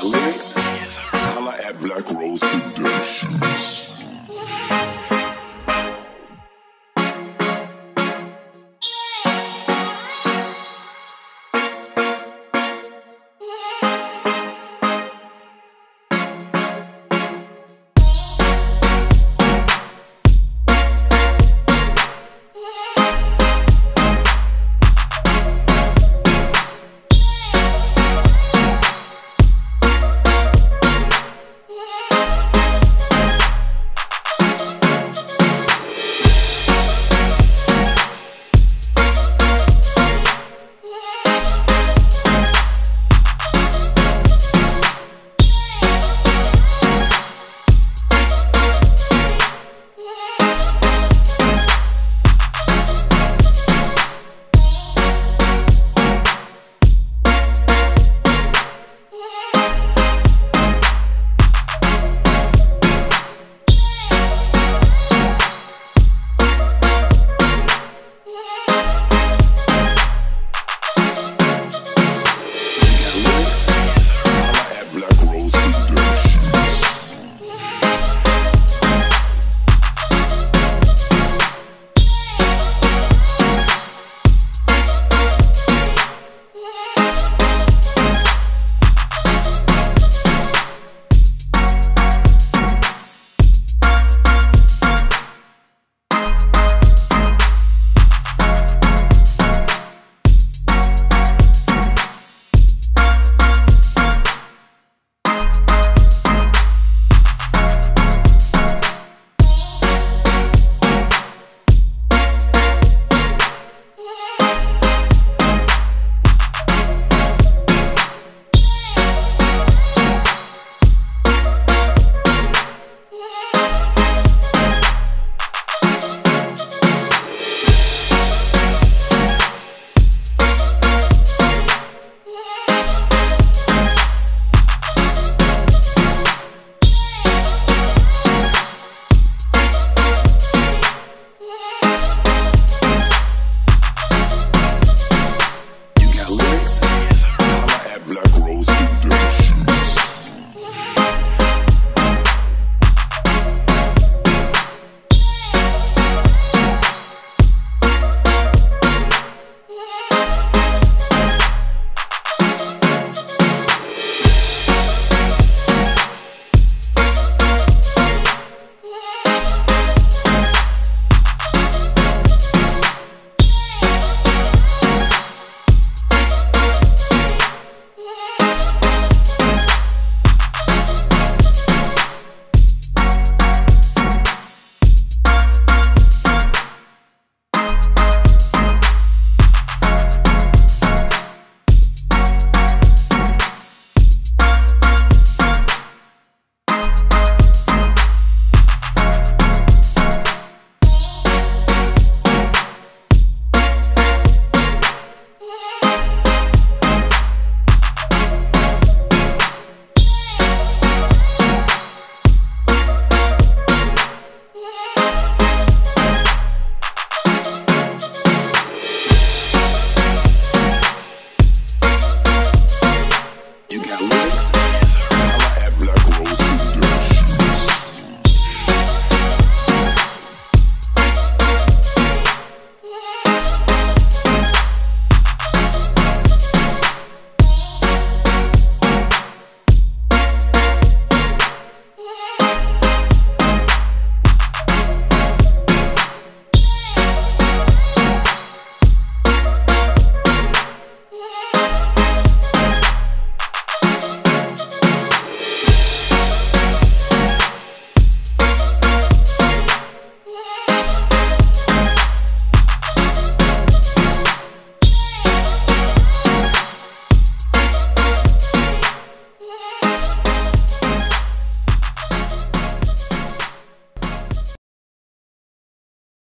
at lyrics? Holla at Black Rose Productions.